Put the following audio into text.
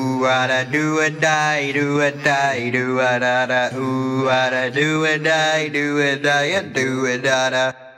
Ooh, ah da, do a die, do a die, do a da da. Ooh, ah da, do a die, do a die, do a da da.